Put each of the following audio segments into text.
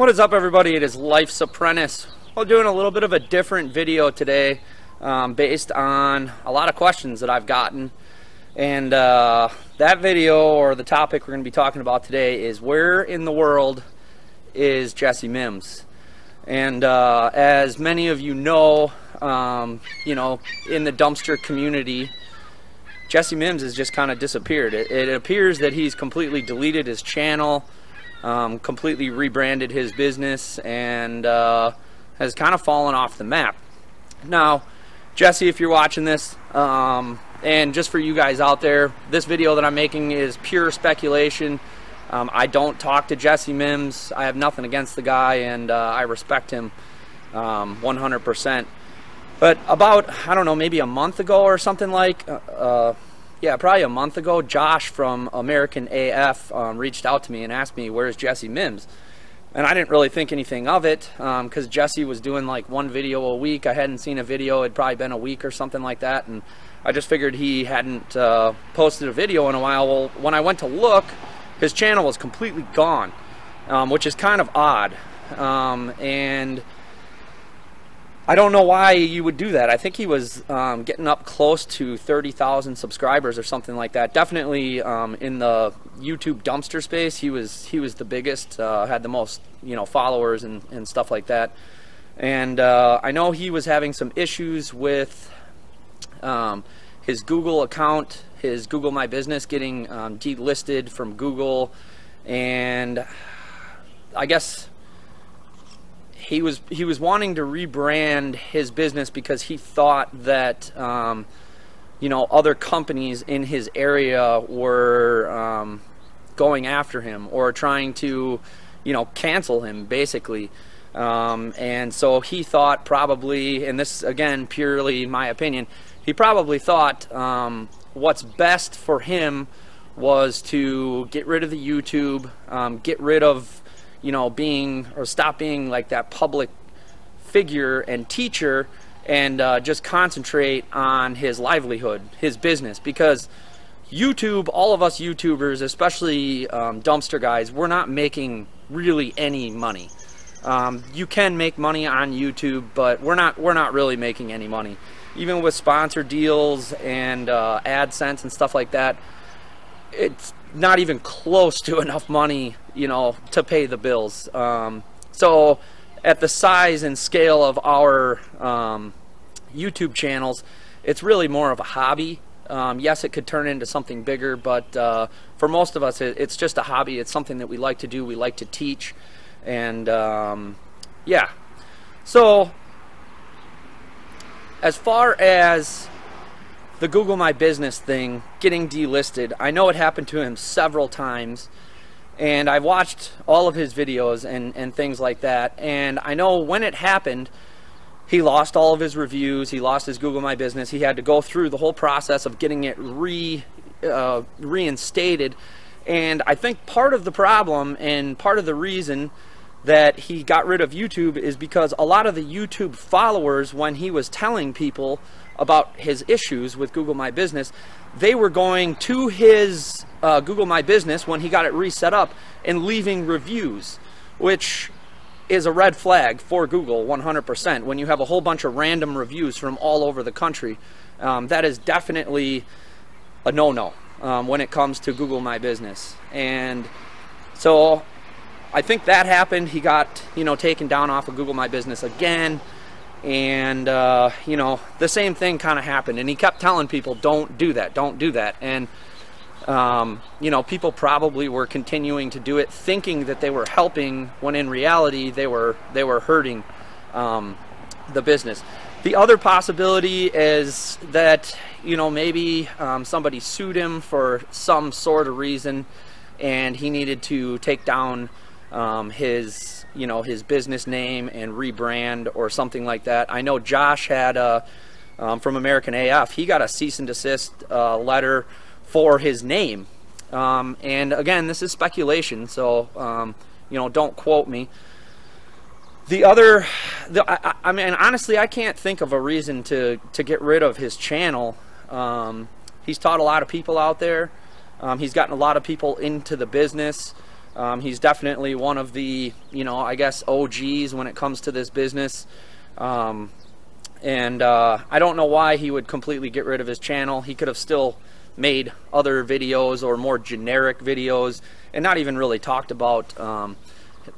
What is up everybody? It is Life's Apprentice. We're doing a little bit of a different video today um, based on a lot of questions that I've gotten. And uh, that video or the topic we're going to be talking about today is where in the world is Jesse Mims? And uh, as many of you know, um, you know, in the dumpster community, Jesse Mims has just kind of disappeared. It, it appears that he's completely deleted his channel um, completely rebranded his business and uh, has kind of fallen off the map. Now, Jesse, if you're watching this, um, and just for you guys out there, this video that I'm making is pure speculation. Um, I don't talk to Jesse Mims. I have nothing against the guy, and uh, I respect him 100%. Um, but about, I don't know, maybe a month ago or something like, uh, uh yeah, probably a month ago, Josh from American AF um, reached out to me and asked me, where's Jesse Mims? And I didn't really think anything of it because um, Jesse was doing like one video a week. I hadn't seen a video. It'd probably been a week or something like that. And I just figured he hadn't uh, posted a video in a while. Well, when I went to look, his channel was completely gone, um, which is kind of odd. Um, and I don't know why you would do that. I think he was um, getting up close to 30,000 subscribers or something like that. Definitely um, in the YouTube dumpster space, he was he was the biggest, uh, had the most you know followers and, and stuff like that. And uh, I know he was having some issues with um, his Google account, his Google My Business getting um, delisted from Google, and I guess he was he was wanting to rebrand his business because he thought that um, you know other companies in his area were um, going after him or trying to you know cancel him basically. Um, and so he thought probably and this again purely my opinion he probably thought um, what's best for him was to get rid of the YouTube um, get rid of you know, being or stop being like that public figure and teacher and uh, just concentrate on his livelihood, his business. Because YouTube, all of us YouTubers, especially um, dumpster guys, we're not making really any money. Um, you can make money on YouTube, but we're not we're not really making any money. Even with sponsor deals and uh, AdSense and stuff like that, it's not even close to enough money, you know, to pay the bills. Um, so at the size and scale of our um, YouTube channels, it's really more of a hobby. Um, yes, it could turn into something bigger, but uh, for most of us, it, it's just a hobby. It's something that we like to do. We like to teach, and um, yeah. So as far as the Google My Business thing getting delisted. I know it happened to him several times and I've watched all of his videos and, and things like that. And I know when it happened, he lost all of his reviews. He lost his Google My Business. He had to go through the whole process of getting it re uh, reinstated. And I think part of the problem and part of the reason that he got rid of YouTube is because a lot of the YouTube followers, when he was telling people about his issues with Google My Business, they were going to his uh, Google My Business when he got it reset up and leaving reviews, which is a red flag for Google 100%. When you have a whole bunch of random reviews from all over the country, um, that is definitely a no-no um, when it comes to Google My Business. And so I think that happened. He got, you know, taken down off of Google My Business again and uh, you know the same thing kind of happened. And he kept telling people don't do that don't do that. And um, you know people probably were continuing to do it thinking that they were helping when in reality they were they were hurting um, the business. The other possibility is that you know maybe um, somebody sued him for some sort of reason and he needed to take down um, his you know his business name and rebrand or something like that. I know Josh had a, um, from American AF. He got a cease and desist uh, letter for his name. Um, and again, this is speculation, so um, you know don't quote me. The other, the, I, I, mean, honestly, I can't think of a reason to to get rid of his channel. Um, he's taught a lot of people out there. Um, he's gotten a lot of people into the business. Um, he's definitely one of the, you know, I guess OGs when it comes to this business. Um, and uh, I don't know why he would completely get rid of his channel. He could have still made other videos or more generic videos and not even really talked about um,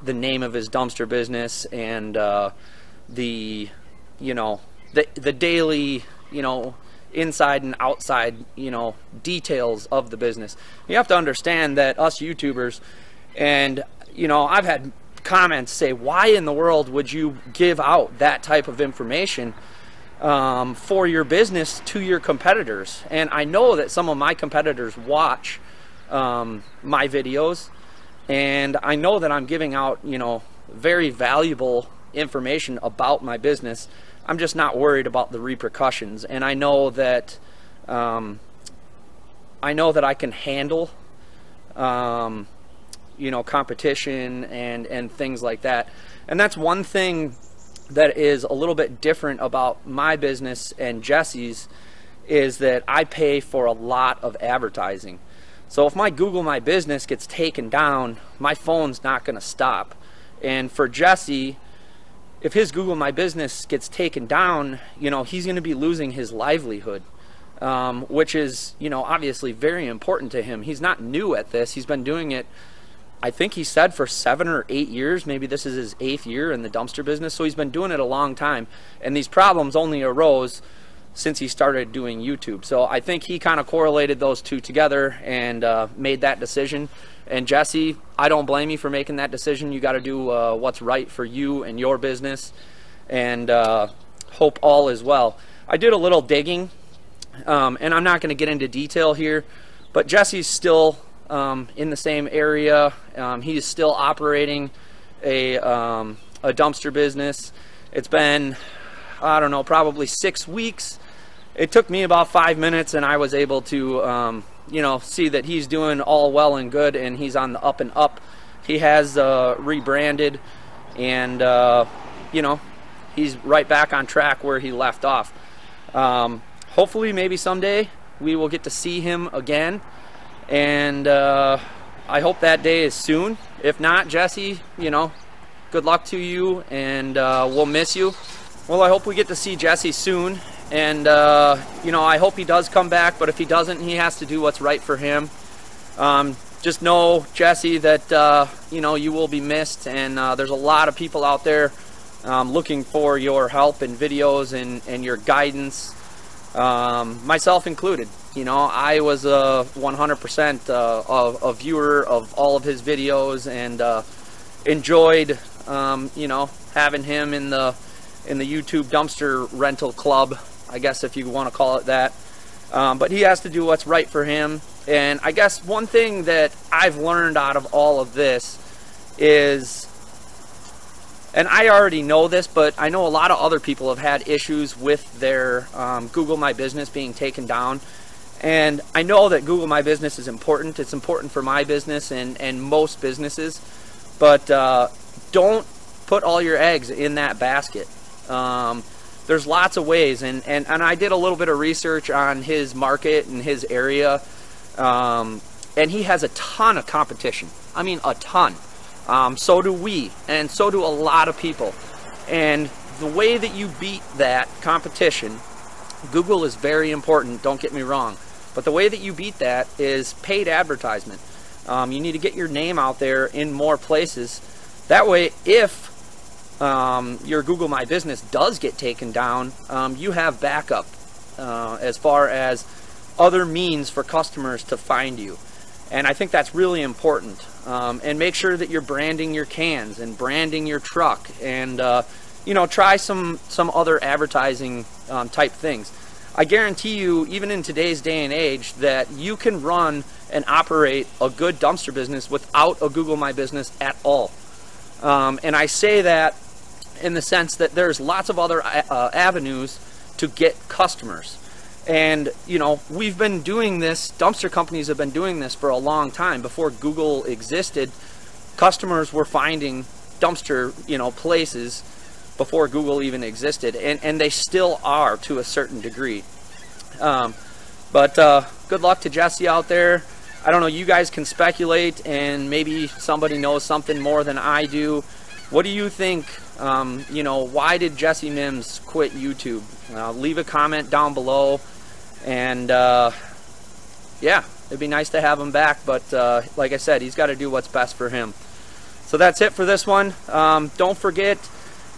the name of his dumpster business and uh, the, you know, the, the daily, you know, inside and outside, you know, details of the business. You have to understand that us YouTubers, and, you know, I've had comments say, why in the world would you give out that type of information um, for your business to your competitors? And I know that some of my competitors watch um, my videos, and I know that I'm giving out, you know, very valuable information about my business I'm just not worried about the repercussions. And I know that um, I know that I can handle um, you know competition and and things like that. And that's one thing that is a little bit different about my business and Jesse's is that I pay for a lot of advertising. So if my Google My Business gets taken down, my phone's not going to stop. And for Jesse, if his Google My Business gets taken down, you know, he's going to be losing his livelihood, um, which is, you know, obviously very important to him. He's not new at this. He's been doing it, I think he said, for seven or eight years. Maybe this is his eighth year in the dumpster business. So he's been doing it a long time. And these problems only arose since he started doing YouTube. So I think he kind of correlated those two together and uh, made that decision. And Jesse, I don't blame you for making that decision. You got to do uh, what's right for you and your business, and uh, hope all is well. I did a little digging, um, and I'm not going to get into detail here, but Jesse's still um, in the same area. Um, he's still operating a, um, a dumpster business. It's been, I don't know, probably six weeks. It took me about five minutes, and I was able to um, you know, see that he's doing all well and good and he's on the up and up. He has uh, rebranded and, uh, you know, he's right back on track where he left off. Um, hopefully, maybe someday we will get to see him again. And uh, I hope that day is soon. If not, Jesse, you know, good luck to you and uh, we'll miss you. Well, I hope we get to see Jesse soon and, uh, you know, I hope he does come back, but if he doesn't, he has to do what's right for him. Um, just know, Jesse, that, uh, you know, you will be missed. And uh, there's a lot of people out there um, looking for your help and videos and, and your guidance, um, myself included. You know, I was a 100% uh, a, viewer of all of his videos and uh, enjoyed, um, you know, having him in the in the YouTube dumpster rental club I guess if you want to call it that. Um, but he has to do what's right for him. And I guess one thing that I've learned out of all of this is, and I already know this, but I know a lot of other people have had issues with their um, Google My Business being taken down. And I know that Google My Business is important. It's important for my business and, and most businesses. But uh, don't put all your eggs in that basket. Um, there's lots of ways and, and, and I did a little bit of research on his market and his area um, and he has a ton of competition I mean a ton um, so do we and so do a lot of people. And the way that you beat that competition Google is very important don't get me wrong. But the way that you beat that is paid advertisement. Um, you need to get your name out there in more places. That way if um, your Google My Business does get taken down, um, you have backup uh, as far as other means for customers to find you. And I think that's really important. Um, and make sure that you're branding your cans and branding your truck and, uh, you know, try some, some other advertising um, type things. I guarantee you, even in today's day and age, that you can run and operate a good dumpster business without a Google My Business at all. Um, and I say that in the sense that there's lots of other uh, avenues to get customers. And, you know, we've been doing this, dumpster companies have been doing this for a long time. Before Google existed, customers were finding dumpster, you know, places before Google even existed. And, and they still are to a certain degree. Um, but uh, good luck to Jesse out there. I don't know, you guys can speculate and maybe somebody knows something more than I do. What do you think? Um, you know, why did Jesse Mims quit YouTube? Uh, leave a comment down below. And uh, yeah, it'd be nice to have him back. But uh, like I said, he's got to do what's best for him. So that's it for this one. Um, don't forget,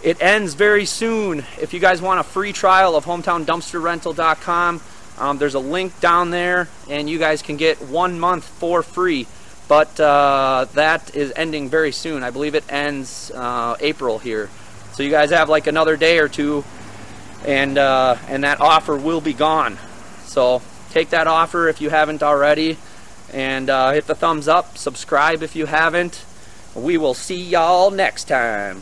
it ends very soon. If you guys want a free trial of hometowndumpsterrental.com, um, there's a link down there, and you guys can get one month for free. But uh, that is ending very soon. I believe it ends uh, April here. So you guys have like another day or two, and uh, and that offer will be gone. So take that offer if you haven't already, and uh, hit the thumbs up. Subscribe if you haven't. We will see y'all next time.